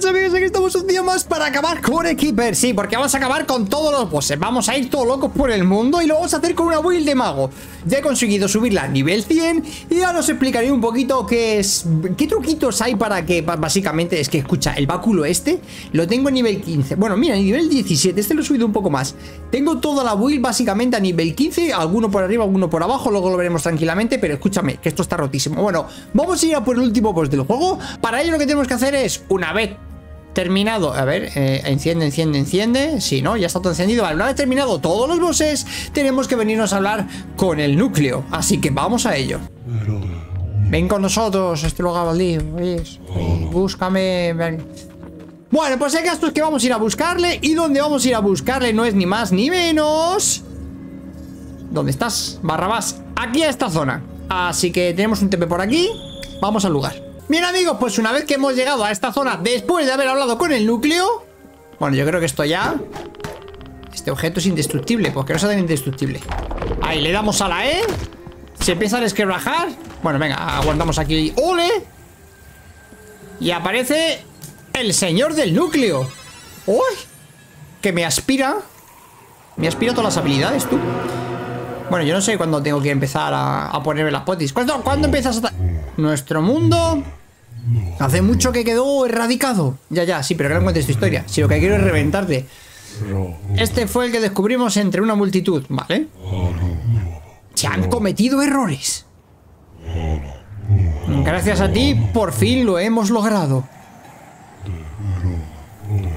buenas amigos, aquí estamos un día más para acabar con Equiper. Sí, porque vamos a acabar con todos los bosses. Vamos a ir todos locos por el mundo y lo vamos a hacer con una build de mago. Ya he conseguido subirla a nivel 100 Y ahora os explicaré un poquito qué es Qué truquitos hay para que, básicamente Es que escucha, el báculo este Lo tengo a nivel 15, bueno mira, a nivel 17 Este lo he subido un poco más. Tengo toda la build básicamente a nivel 15 Alguno por arriba, alguno por abajo, luego lo veremos tranquilamente Pero escúchame, que esto está rotísimo. Bueno, vamos a ir a por el último boss del juego. Para ello lo que tenemos que hacer es, una vez terminado, a ver, eh, enciende, enciende, enciende, sí, ¿no? Ya está todo encendido, vale, una vez terminado todos los bosses, tenemos que venirnos a hablar con el núcleo, así que vamos a ello. Ven con nosotros, este lugar baldío, búscame... Bueno, pues el caso es que vamos a ir a buscarle y donde vamos a ir a buscarle no es ni más ni menos... ¿Dónde estás? Barrabás, aquí a esta zona. Así que tenemos un TP por aquí, vamos al lugar. Bien amigos, pues una vez que hemos llegado a esta zona Después de haber hablado con el núcleo Bueno, yo creo que esto ya Este objeto es indestructible Porque no sea tan indestructible Ahí, le damos a la E Se empieza a desquebrajar Bueno, venga, aguantamos aquí ¡Ole! Y aparece El señor del núcleo ¡Uy! Que me aspira Me aspira todas las habilidades, tú Bueno, yo no sé cuándo tengo que empezar a, ponerme las potis ¿Cuándo, ¿cuándo empiezas a...? Nuestro mundo Hace mucho que quedó erradicado. Ya, ya, sí, pero que no cuentes tu historia. Si lo que quiero es reventarte. Este fue el que descubrimos entre una multitud, ¿vale? Se han cometido errores. Gracias a ti, por fin lo hemos logrado.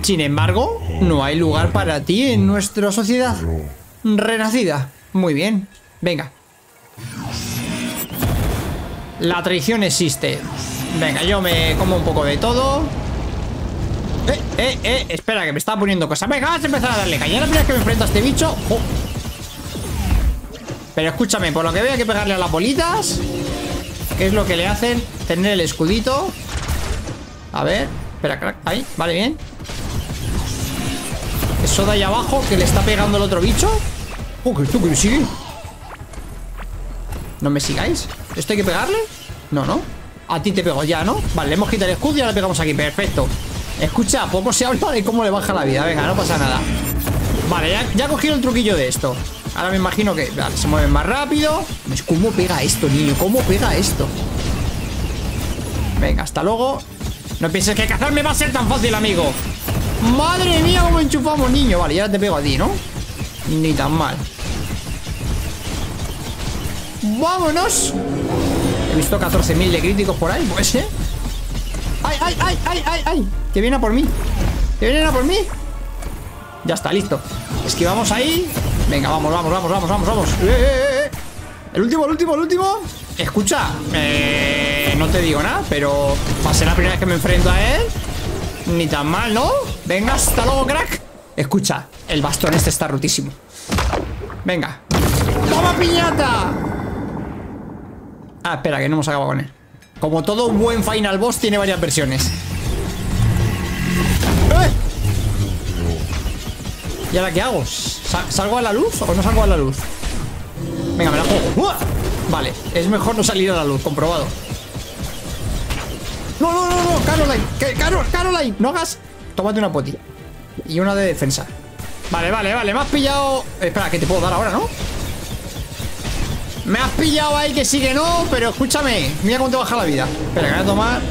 Sin embargo, no hay lugar para ti en nuestra sociedad. Renacida. Muy bien. Venga. La traición existe. Venga, yo me como un poco de todo Eh, eh, eh Espera, que me está poniendo cosas Venga, vamos a empezar a darle caña La primera que me enfrento a este bicho. Pero escúchame, por lo que veo hay que pegarle a las bolitas ¿Qué es lo que le hacen? Tener el escudito A ver Espera, crack, ahí, vale, bien Eso de ahí abajo Que le está pegando el otro bicho Oh, que esto que me sigue ¿No me sigáis? ¿Esto hay que pegarle? No, no a ti te pego ya, ¿no? Vale, le hemos quitado el escudo y ahora le pegamos aquí Perfecto Escucha, poco se habla de cómo le baja la vida Venga, no pasa nada Vale, ya, ya he cogido el truquillo de esto Ahora me imagino que... Vale, se mueven más rápido ¿Cómo pega esto, niño? ¿Cómo pega esto? Venga, hasta luego No pienses que cazarme va a ser tan fácil, amigo Madre mía, cómo enchufamos, niño Vale, ya te pego a ti, ¿no? Ni tan mal ¡Vámonos! He visto 14.000 de críticos por ahí, pues, ¿eh? ¡Ay, ay, ay, ay, ay, ay! Que viene a por mí Que viene a por mí Ya está, listo Esquivamos ahí Venga, vamos, vamos, vamos, vamos, vamos, vamos ¡Eh, eh, eh! El último, el último, el último Escucha eh, No te digo nada, pero Va a ser la primera vez que me enfrento a él Ni tan mal, ¿no? Venga, hasta luego, crack Escucha, el bastón este está rotísimo Venga ¡Toma piñata! Ah, espera, que no hemos acabado con él. Como todo buen final boss, tiene varias versiones. ¡Eh! ¿Y ahora qué hago? ¿Salgo a la luz o no salgo a la luz? Venga, me la juego. Vale, es mejor no salir a la luz, comprobado. No, no, no, no, Caroline, Carol, Caroline, no hagas. Tómate una poti. Y una de defensa. Vale, vale, vale, me has pillado. Espera, que te puedo dar ahora, ¿no? Me has pillado ahí que sí que no Pero escúchame, mira cómo te baja la vida. Espera, que voy a tomar.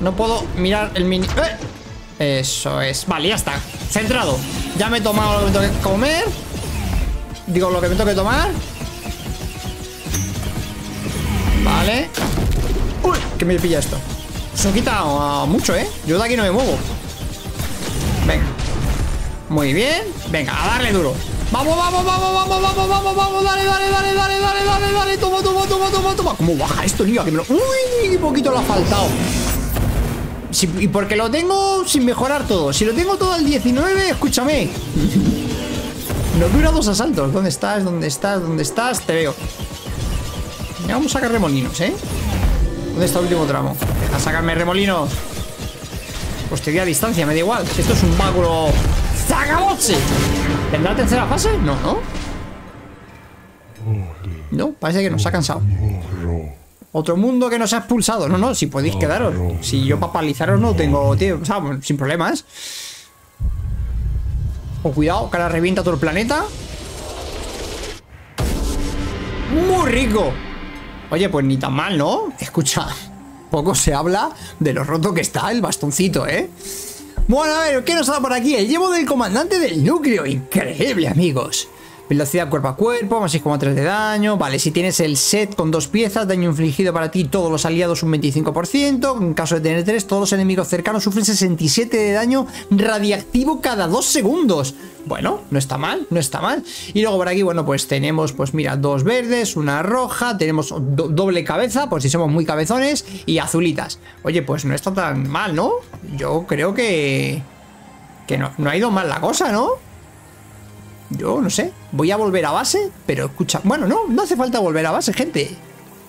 No puedo mirar el mini... ¡Eh! Eso es, vale, ya está. Centrado, ya me he tomado lo que me tengo que comer. Digo, lo que me tengo que tomar. Vale. Uy, que me pilla esto. Se quita mucho, ¿eh? Yo de aquí no me muevo. Venga. Muy bien. Venga, a darle duro Vamos, vamos, vamos, vamos, vamos, vamos, vamos, dale, dale, dale, dale, dale, dale, dale, toma, toma, toma, toma, toma. ¿Cómo baja esto, niño? Uy, qué poquito lo ha faltado. y porque lo tengo sin mejorar todo. Si lo tengo todo al 19, escúchame. No dura dos asaltos. ¿Dónde estás? ¿Dónde estás? ¿Dónde estás? Te veo. vamos a sacar remolinos, ¿eh? ¿Dónde está el último tramo? Deja sacarme remolinos. Pues te voy a distancia, me da igual. Esto es un báculo ¡Zagabotse! ¿Tendrá tercera fase? No, ¿no? No, parece que nos ha cansado Otro mundo que nos ha expulsado. No, no, si podéis quedaros. Si yo para palizaros no tengo, tío. O sea, sin problemas. O cuidado, que ahora revienta todo el planeta. Muy rico. Oye, pues ni tan mal, ¿no? Escucha, poco se habla de lo roto que está el bastoncito, ¿eh? Bueno, a ver, ¿qué nos da por aquí? El llevo del comandante del núcleo. Increíble, amigos. Velocidad cuerpo a cuerpo, más 6,3 de daño. Vale, si tienes el set con dos piezas, daño infligido para ti, todos los aliados un 25%. En caso de tener tres, todos los enemigos cercanos sufren 67 de daño radiactivo cada dos segundos. Bueno, no está mal, no está mal. Y luego por aquí, bueno, pues tenemos, pues mira, dos verdes, una roja, tenemos doble cabeza, por si somos muy cabezones, y azulitas. Oye, pues no está tan mal, ¿no? Yo creo que... Que no, no ha ido mal la cosa, ¿no? Yo no sé, voy a volver a base, pero escucha... Bueno, no, no hace falta volver a base, gente.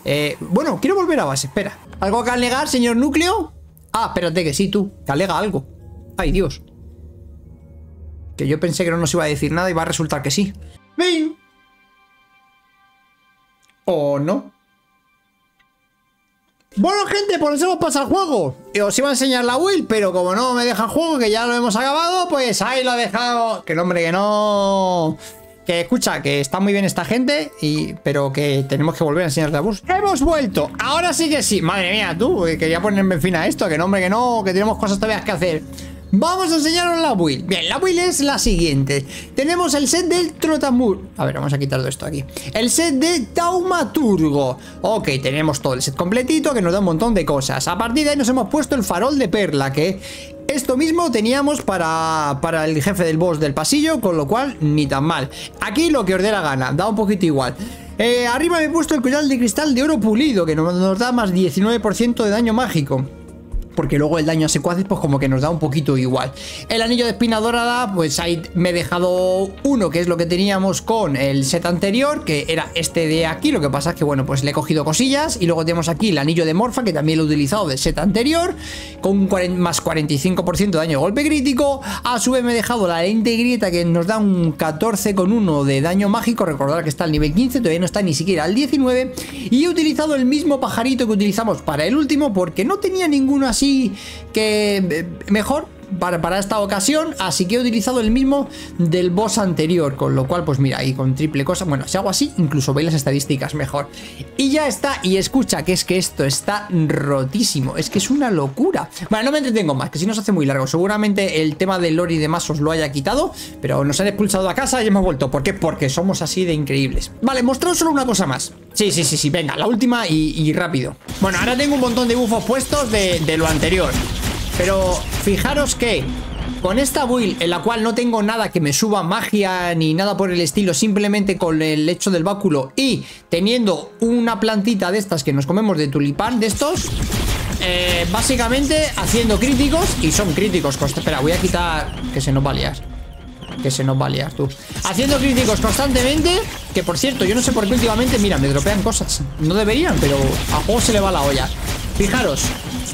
Eh, bueno, quiero volver a base, espera. ¿Algo que alegar, señor núcleo? Ah, espérate que sí, tú, que alega algo. Ay, Dios. Que yo pensé que no nos iba a decir nada y va a resultar que sí. ¡Ven! ¿O no? Bueno, gente, pues nos hemos pasado el juego. Os iba a enseñar la Will, pero como no me deja el juego, que ya lo hemos acabado, pues ahí lo he dejado. Que nombre, que no... Que escucha, que está muy bien esta gente, y, pero que tenemos que volver a enseñar la bus. ¡Hemos vuelto! Ahora sí que sí. Madre mía, tú, quería ponerme fin a esto. Que nombre, que no, que tenemos cosas todavía que hacer. Vamos a enseñaros la build. Bien, la build es la siguiente. Tenemos el set del Trotamur. A ver, vamos a quitar todo esto aquí. El set de Taumaturgo. Ok, tenemos todo el set completito que nos da un montón de cosas. A partir de ahí nos hemos puesto el farol de perla, que esto mismo teníamos para, para el jefe del boss del pasillo, con lo cual ni tan mal. Aquí lo que os dé la gana, da un poquito igual. Eh, arriba me he puesto el collar de cristal de oro pulido, que nos da más 19% de daño mágico porque luego el daño a secuaces pues como que nos da un poquito igual. El anillo de espina dorada, pues ahí me he dejado uno, que es lo que teníamos con el set anterior, que era este de aquí, lo que pasa es que bueno, pues le he cogido cosillas, y luego tenemos aquí el anillo de morfa, que también lo he utilizado del set anterior, con más 45% de daño de golpe crítico, a su vez me he dejado la lente grieta, que nos da un 14,1 de daño mágico, recordar que está al nivel 15, todavía no está ni siquiera al 19, y he utilizado el mismo pajarito que utilizamos para el último, porque no tenía ninguno así que eh, mejor para, para, esta ocasión, así que he utilizado el mismo del boss anterior, con lo cual, pues mira, ahí con triple cosa, bueno, si hago así, incluso veis las estadísticas mejor. Y ya está, y escucha que es que esto está rotísimo, es que es una locura. Bueno, no me entretengo más, que si no se hace muy largo, seguramente el tema del lore y demás os lo haya quitado, pero nos han expulsado a casa y hemos vuelto. ¿Por qué? Porque somos así de increíbles. Vale, mostraros solo una cosa más. Sí, sí, sí, sí, venga, la última y, rápido. Bueno, ahora tengo un montón de bufos puestos de, de lo anterior. Pero fijaros que con esta build en la cual no tengo nada que me suba magia ni nada por el estilo, simplemente con el hecho del báculo y teniendo una plantita de estas que nos comemos de tulipán de estos, eh, básicamente haciendo críticos y son críticos. Espera, voy a quitar que se nos va que se nos va tú. Haciendo críticos constantemente, que por cierto, yo no sé por qué últimamente, mira, me dropean cosas. No deberían, pero a juego se le va la olla. Fijaros,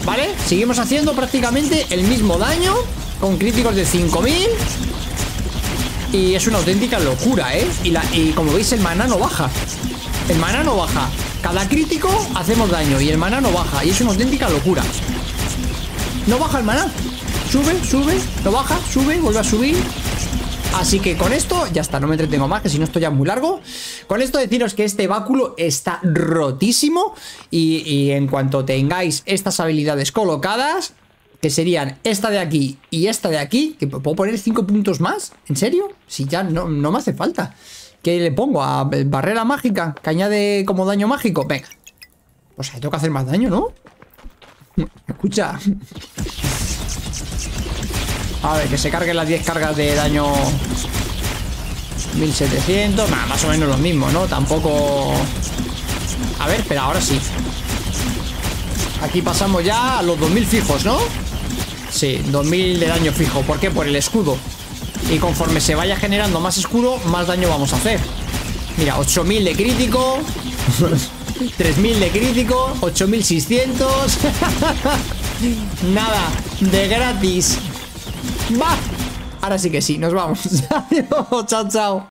¿vale? Seguimos haciendo prácticamente el mismo daño con críticos de 5000. Y es una auténtica locura, ¿eh? Y, la, y como veis, el maná no baja. El maná no baja. Cada crítico hacemos daño y el maná no baja. Y es una auténtica locura. No baja el maná. Sube, sube, no baja, sube, vuelve a subir. Así que con esto ya está, no me entretengo más, que si no esto ya es muy largo. Con esto deciros que este báculo está rotísimo y, en cuanto tengáis estas habilidades colocadas, que serían esta de aquí y esta de aquí, que puedo poner 5 puntos más, ¿en serio? Si ya no, no me hace falta. ¿Qué le pongo? ¿A barrera mágica? ¿Que añade como daño mágico? Venga. Pues ahí tengo que hacer más daño, ¿no? Escucha. A ver, que se carguen las 10 cargas de daño 1700, nada, más o menos lo mismo, ¿no? Tampoco... A ver, pero ahora sí Aquí pasamos ya a los 2000 fijos, ¿no? Sí, 2000 de daño fijo ¿Por qué? Por el escudo Y conforme se vaya generando más escudo Más daño vamos a hacer Mira, 8000 de crítico 3000 de crítico 8600 Nada, de gratis ¡Va! Ahora sí que sí, nos vamos. Adiós, chao, chao.